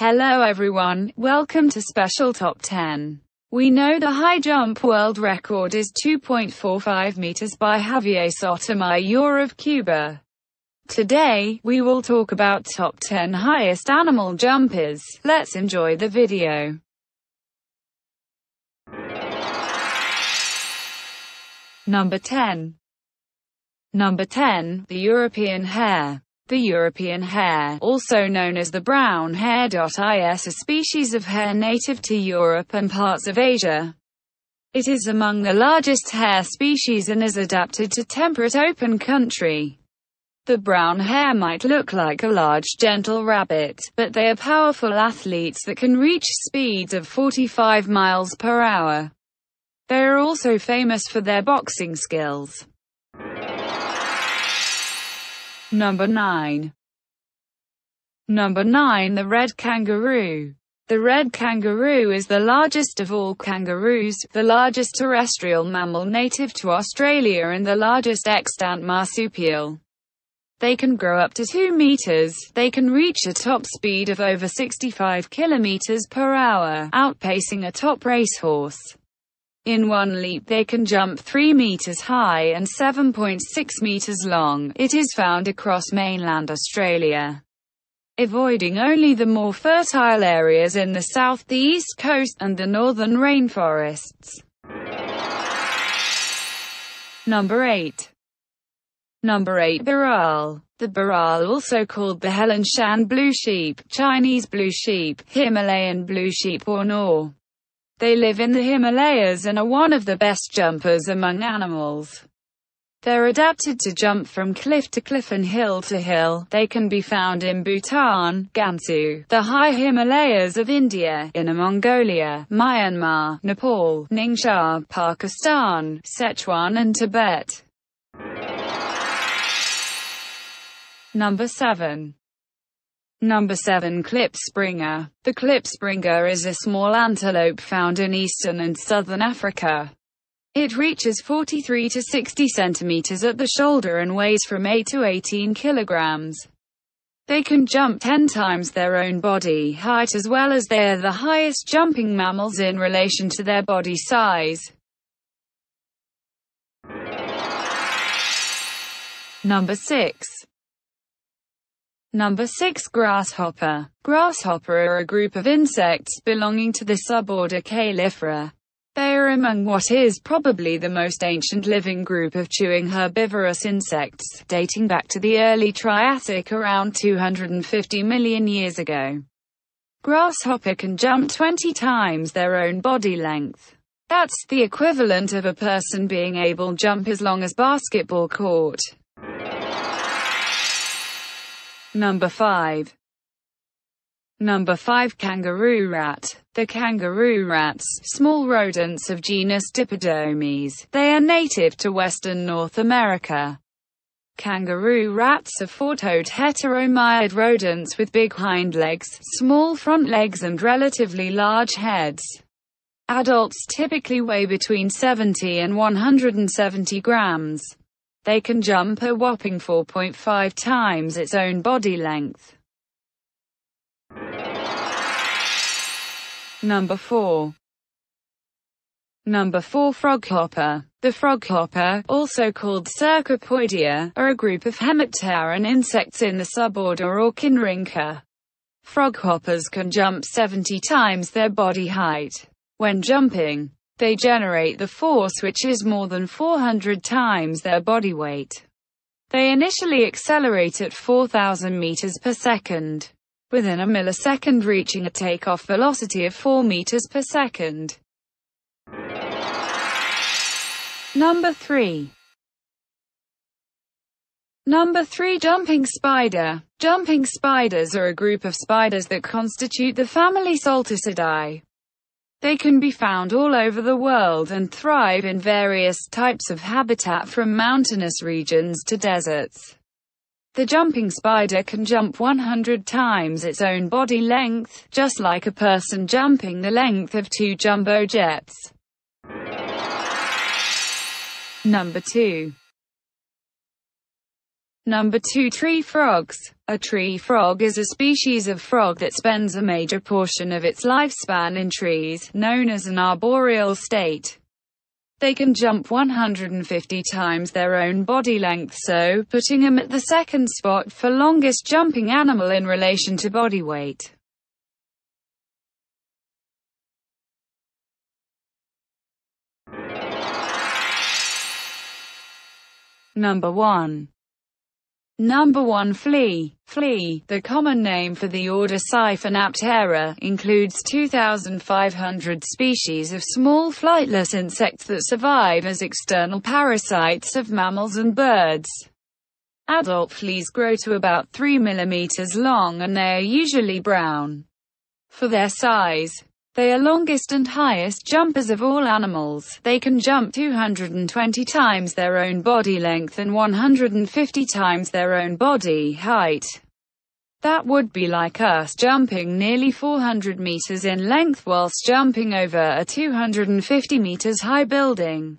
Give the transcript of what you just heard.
Hello everyone, welcome to Special Top 10. We know the high jump world record is 2.45 meters by Javier Sotomayor of Cuba. Today, we will talk about top 10 highest animal jumpers. Let's enjoy the video. Number 10. Number 10, the European hare. The European hare, also known as the brown hare. Is a species of hare native to Europe and parts of Asia. It is among the largest hare species and is adapted to temperate open country. The brown hare might look like a large gentle rabbit, but they are powerful athletes that can reach speeds of 45 miles per hour. They are also famous for their boxing skills. Number 9. Number 9 The red kangaroo. The red kangaroo is the largest of all kangaroos, the largest terrestrial mammal native to Australia and the largest extant marsupial. They can grow up to 2 meters, they can reach a top speed of over 65 kilometers per hour, outpacing a top racehorse. In one leap they can jump 3 meters high and 7.6 meters long. It is found across mainland Australia, avoiding only the more fertile areas in the south, the east coast, and the northern rainforests. Number 8. Number 8 Bharal. The Bharal also called the Helanshan blue sheep, Chinese blue sheep, Himalayan blue sheep or Naur. They live in the Himalayas and are one of the best jumpers among animals. They're adapted to jump from cliff to cliff and hill to hill. They can be found in Bhutan, Gansu, the high Himalayas of India, Inner Mongolia, Myanmar, Nepal, Ningxia, Pakistan, Sichuan and Tibet. Number 7. Number 7 Klipspringer. The klipspringer is a small antelope found in eastern and southern Africa. It reaches 43 to 60 centimeters at the shoulder and weighs from 8 to 18 kilograms. They can jump 10 times their own body height as well as they are the highest jumping mammals in relation to their body size. Number 6. Number 6 Grasshopper. Grasshopper are a group of insects belonging to the suborder Caelifera. They are among what is probably the most ancient living group of chewing herbivorous insects, dating back to the early Triassic around 250 million years ago. Grasshopper can jump 20 times their own body length. That's the equivalent of a person being able jump as long as basketball court. Number 5. Number 5 Kangaroo rat. The kangaroo rats, small rodents of genus Dipodomys. They are native to western North America. Kangaroo rats are four-toed heteromyid rodents with big hind legs, small front legs and relatively large heads. Adults typically weigh between 70 and 170 grams. They can jump a whopping 4.5 times its own body length. Number 4. Number 4 Froghopper. The froghopper, also called Cercopoidea, are a group of hemipteran insects in the suborder Auchenorrhyncha. Froghoppers can jump 70 times their body height. When jumping, they generate the force which is more than 400 times their body weight. They initially accelerate at 4,000 meters per second, within a millisecond reaching a takeoff velocity of 4 meters per second. Number 3. Number 3 Jumping Spider. Jumping spiders are a group of spiders that constitute the family Salticidae. They can be found all over the world and thrive in various types of habitat from mountainous regions to deserts. The jumping spider can jump 100 times its own body length, just like a person jumping the length of two jumbo jets. Number 2. Number 2 Tree frogs. A tree frog is a species of frog that spends a major portion of its lifespan in trees, known as an arboreal state. They can jump 150 times their own body length so, putting them at the second spot for longest jumping animal in relation to body weight. Number 1. Number 1 Flea. Flea, the common name for the order Siphonaptera, includes 2,500 species of small flightless insects that survive as external parasites of mammals and birds. Adult fleas grow to about 3 mm long and they are usually brown. For their size, they are longest and highest jumpers of all animals. They can jump 220 times their own body length and 150 times their own body height. That would be like us jumping nearly 400 meters in length whilst jumping over a 250 meters high building.